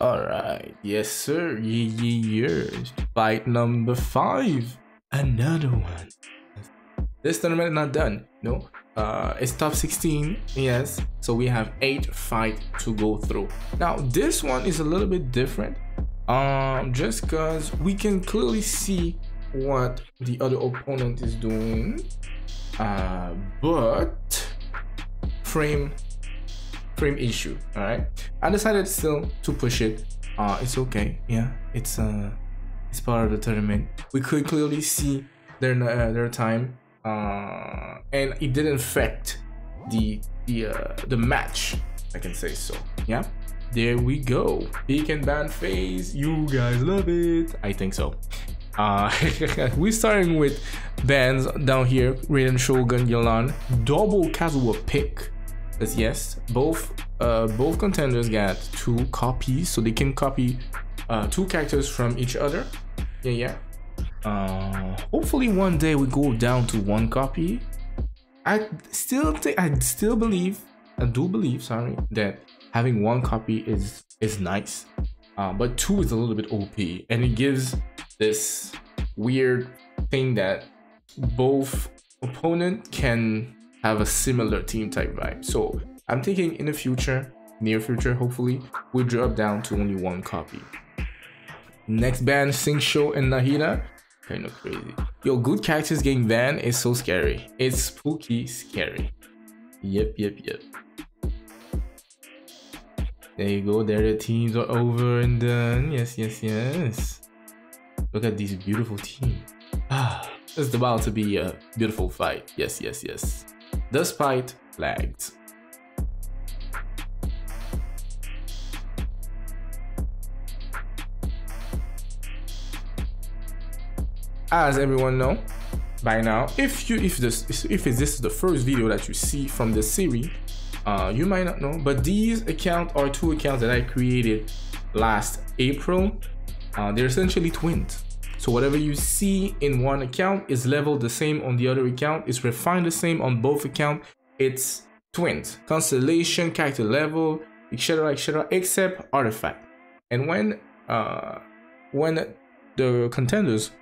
Alright, yes sir, yeah, yeah, yeah. Fight number five. Another one. This tournament not done, no. Uh, it's top 16, yes. So we have eight fight to go through. Now this one is a little bit different. Um, just cause we can clearly see what the other opponent is doing. Uh, but frame frame issue all right? I decided still to push it. Uh it's okay. Yeah it's uh it's part of the tournament. We could clearly see their uh, their time uh and it didn't affect the the uh the match i can say so. Yeah? There we go. Peek and ban phase. You guys love it. I think so. Uh we're starting with bands down here. Raiden Shogun Yelan. Double Kazuha pick as yes. Both uh both contenders get two copies so they can copy uh two characters from each other. Yeah yeah. Uh hopefully one day we go down to one copy. I still think i still believe i do believe sorry that having one copy is is nice. Uh, but two is a little bit op and it gives this weird thing that both opponent can have a similar team type vibe. So I'm thinking in the future, near future, hopefully, we drop down to only one copy. Next band, Xingqiu and Nahida. Kind of crazy. Yo, good characters getting banned is so scary. It's spooky scary. Yep, yep, yep. There you go. There the teams are over and done. Yes, yes, yes. Look at these beautiful teams. Ah, it's about to be a beautiful fight. Yes, yes, yes. Despite flags. As everyone know by now, if you if this if this is the first video that you see from this series, uh, you might not know, but these accounts are two accounts that I created last April. Uh, they're essentially twins. So whatever you see in one account is leveled the same on the other account, is refined the same on both accounts. It's twins, constellation, character level, etc, etc, except artifact. And when uh, when the contenders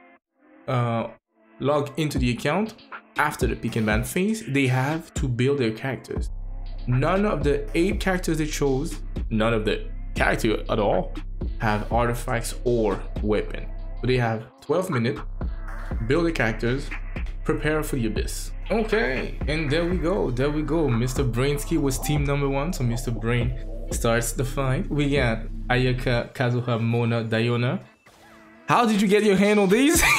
uh, log into the account after the pick and ban phase, they have to build their characters. None of the eight characters they chose, none of the character at all, have artifacts or weapon. So they have 12 minutes, build the characters, prepare for the abyss. Okay, and there we go, there we go. Mr. Brainsky was team number one, so Mr. Brain starts the fight. We got Ayaka, Kazuha, Mona, Diona. How did you get your hand on these?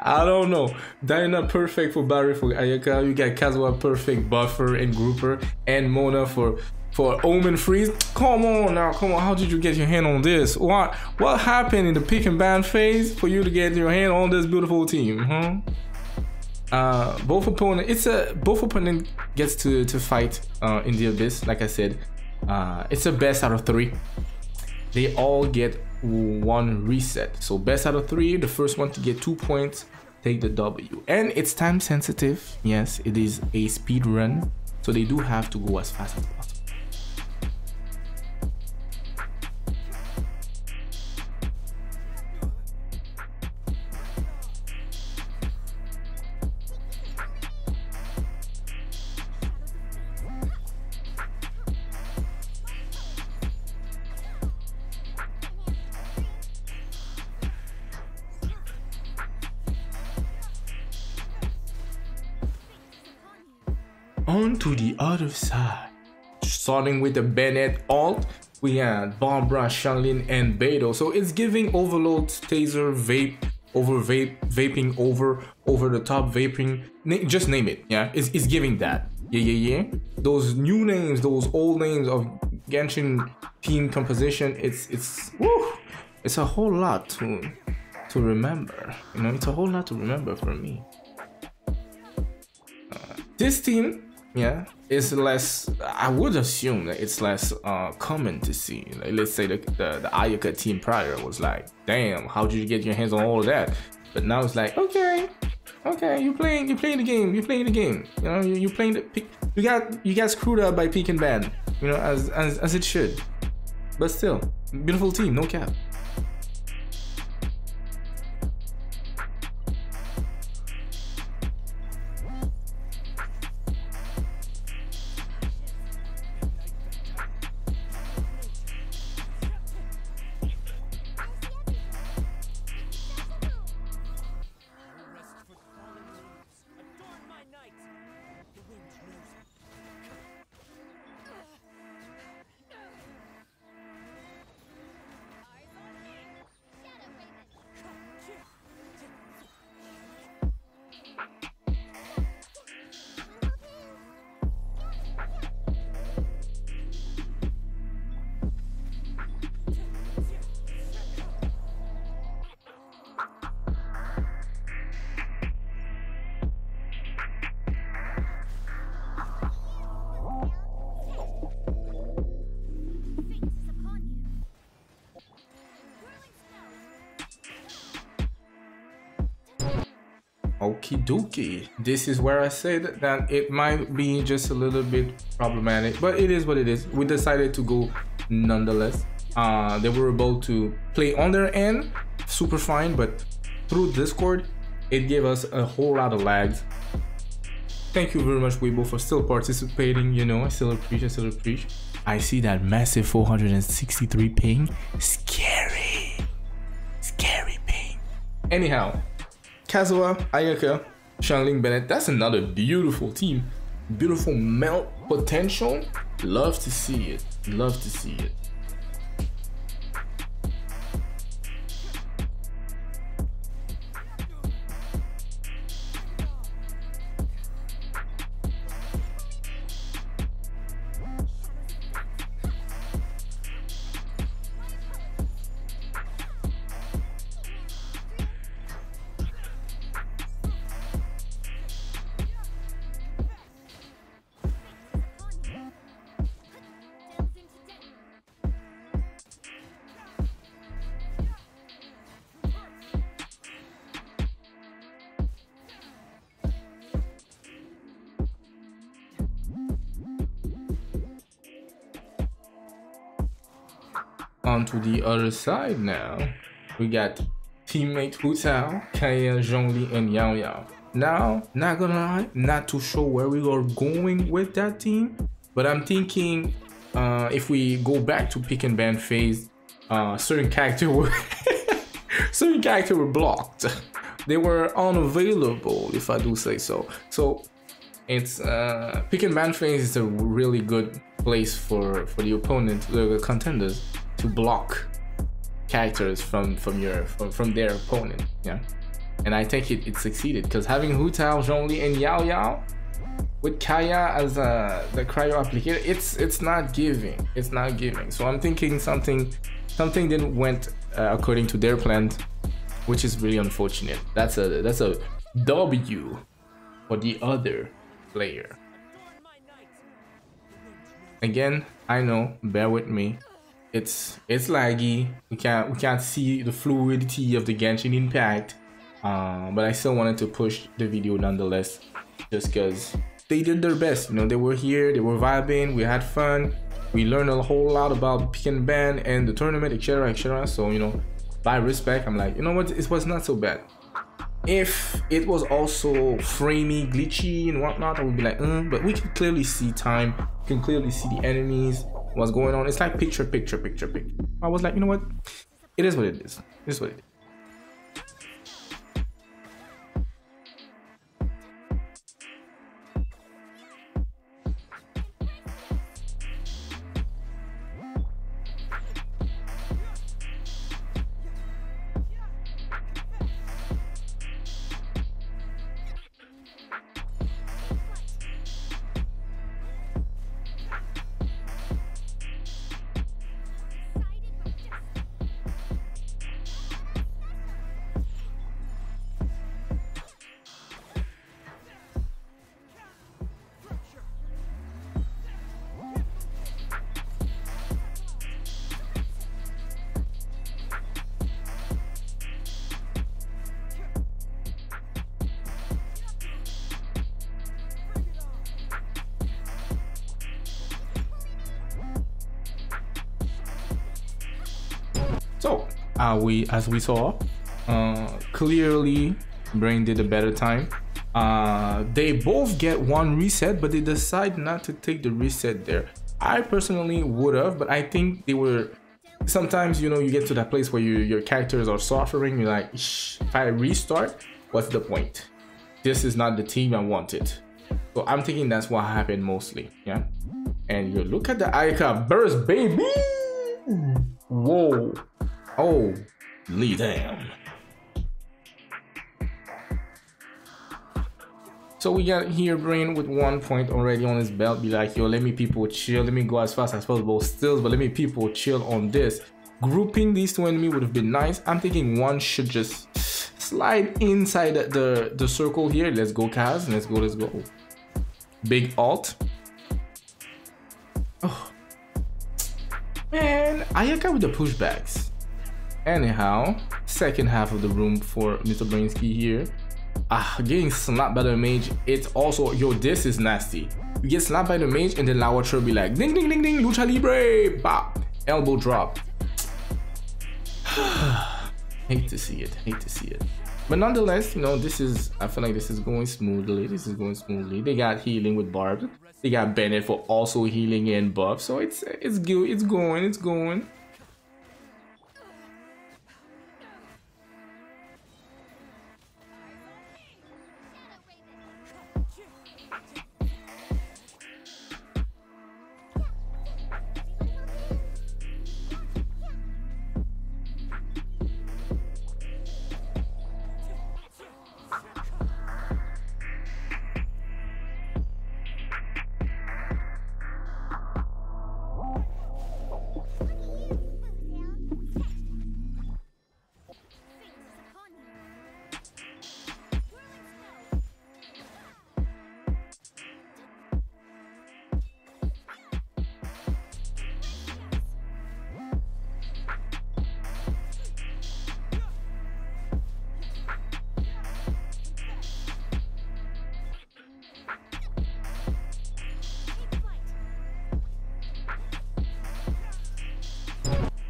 I don't know. Diona perfect for Barry for Ayaka. You got Kazuha perfect buffer and grouper and Mona for for Omen Freeze. Come on now, come on. How did you get your hand on this? What what happened in the pick and ban phase for you to get your hand on this beautiful team, huh? Uh, both opponent, it's a both opponent gets to to fight uh, in the abyss. Like I said, uh, it's a best out of three. They all get one reset. So best out of three, the first one to get two points, take the W. And it's time sensitive. Yes, it is a speed run, so they do have to go as fast as possible. On to the other side. Starting with the Bennett alt, we had Barbara, Xiangling, and Beidou. So it's giving overload, taser, vape, over vape, vaping, over, over the top vaping. Na just name it, yeah? It's, it's giving that. Yeah, yeah, yeah. Those new names, those old names of Genshin team composition, it's, it's, woo, it's a whole lot to, to remember. You know, it's a whole lot to remember for me. Uh, this team yeah. It's less i would assume that it's less uh, common to see. Like, let's say the, the the ayaka team prior was like damn how did you get your hands on all of that? But now it's like okay okay you playing you playing the game you playing the game. You know you, you playing the you got you got screwed up by peak and ban you know as as, as it should. But still, beautiful team, no cap. Okie dokie. This is where I said that it might be just a little bit problematic, but it is what it is. We decided to go nonetheless. Uh, they were able to play on their end, super fine, but through Discord, it gave us a whole lot of lags. Thank you very much, Weebo, for still participating. You know, I still appreciate, still appreciate. I see that massive 463 ping. Scary. Scary ping. Anyhow, Kazuha, Ayaka, Xiangling Bennett. That's another beautiful team. Beautiful melt potential. Love to see it. Love to see it. On to the other side now. We got teammate Hu Tao, Kaeya, Zhongli, and Yao Yao. Now, not gonna lie, not too sure where we are going with that team, but I'm thinking uh, if we go back to pick and ban phase, uh, certain character were certain character were blocked. they were unavailable, if I do say so. So it's uh, pick and ban phase is a really good place for for the opponent, the contenders to block characters from from your from, from their opponent yeah? And i think it, it succeeded because having hu tao zhongli and yao yao with Kaeya as uh, the cryo applicator it's it's not giving it's not giving. So i'm thinking something something didn't went uh, according to their plan which is really unfortunate. That's a that's a w for the other player. Again i know bear with me it's it's laggy. We can't we can't see the fluidity of the Genshin Impact. Uh, but I still wanted to push the video nonetheless, just because they did their best. You know, they were here, they were vibing, we had fun, we learned a whole lot about pick and ban and the tournament, etc., etc. So you know, by respect, I'm like, you know what, it was not so bad. If it was also framey, glitchy, and whatnot, I would be like, mm, but we can clearly see time, we can clearly see the enemies, what's going on. It's like picture, picture, picture, picture. I was like, you know what? It is what it is. It is what it is. Uh, we as we saw. Uh, clearly, Brain did a better time. Uh, they both get one reset, but they decide not to take the reset there. I personally would have, but I think they were. Sometimes you know you get to that place where you, your characters are suffering. You're like, if I restart, what's the point? This is not the team I wanted. So I'm thinking that's what happened mostly. Yeah. And you look at the Ayaka burst, baby. Whoa. Oh, lead damn. So we got here Brain with one point already on his belt. Be like, yo, let me people chill. Let me go as fast as possible still, but let me people chill on this. Grouping these two enemies would have been nice. I'm thinking one should just slide inside the, the circle here. Let's go, Kaz. Let's go, let's go. Big alt. Oh. Man, Ayaka with the pushbacks. Anyhow, second half of the room for Mr. Brainsky here. Ah, getting slapped by the mage, it's also, yo, this is nasty. You get slapped by the mage and then Lawachurl be like, ding ding ding ding, lucha libre, bop, elbow drop. hate to see it, hate to see it. But nonetheless, you know, this is, I feel like this is going smoothly, this is going smoothly. They got healing with Barb. They got Bennett for also healing and buff, so it's, it's good, it's going, it's going.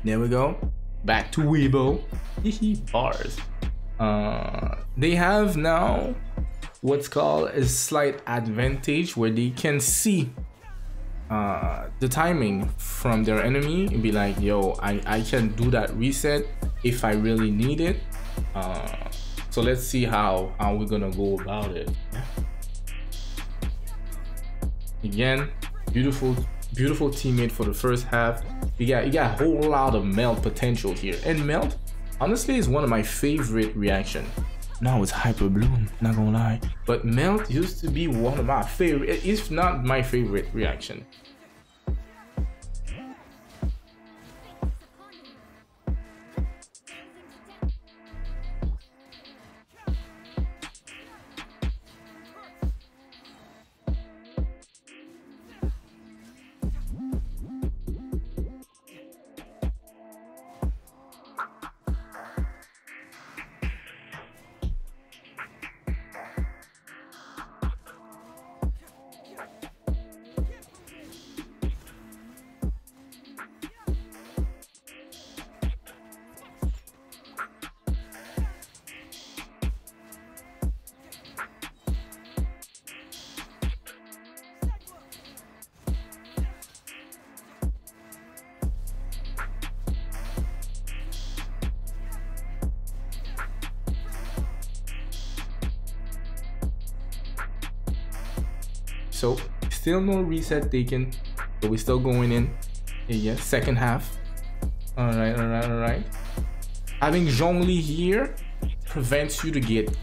There we go. Back to Weebo. Bars. Uh, they have now what's called a slight advantage where they can see uh, the timing from their enemy and be like, yo, I, I can do that reset if I really need it. Uh, so let's see how, how we're gonna go about it. Again, beautiful beautiful teammate for the first half. You got you got a whole lot of melt potential here. And melt, honestly, is one of my favorite reaction. Now it's hyper bloom, not gonna lie. But melt used to be one of my favorite, if not my favorite reaction. So still no reset taken, but we're still going in. Yeah, second half. All right, all right, all right. Having Zhongli here prevents you to get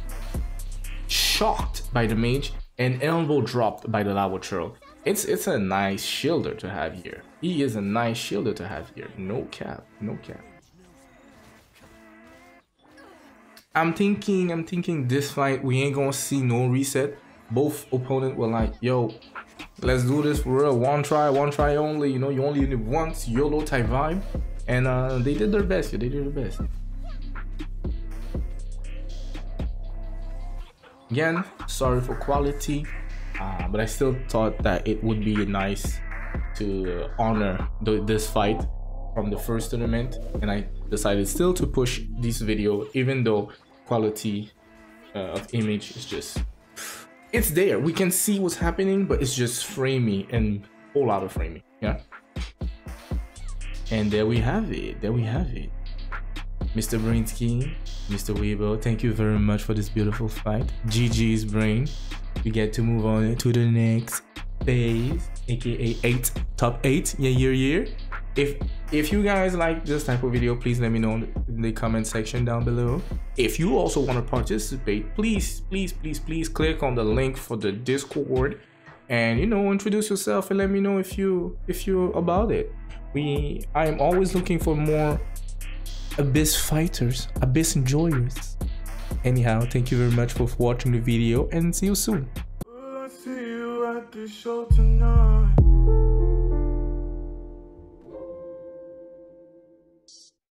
shocked by the mage and elbow dropped by the Lawachurl. It's it's a nice shielder to have here. He is a nice shielder to have here. No cap, no cap. I'm thinking, I'm thinking this fight we ain't gonna see no reset both opponent were like, yo, let's do this for real. One try, one try only. You know, you only need once, YOLO type vibe. And uh, they did their best. Yeah, they did their best. Again, sorry for quality, uh, but I still thought that it would be nice to honor the, this fight from the first tournament and I decided still to push this video even though quality uh, of image is just it's there we can see what's happening but it's just framey and whole lot of framing yeah and there we have it there we have it Mr. Brainsky, Mr. Weebo, thank you very much for this beautiful fight. GG's Brain. We get to move on to the next phase, aka 8, top 8, yeah, year, year. If if you guys like this type of video, please let me know the comment section down below. If you also want to participate, please, please, please, please click on the link for the Discord and you know introduce yourself and let me know if you if you're about it. We I am always looking for more abyss fighters, abyss enjoyers. Anyhow, thank you very much for watching the video and see you soon.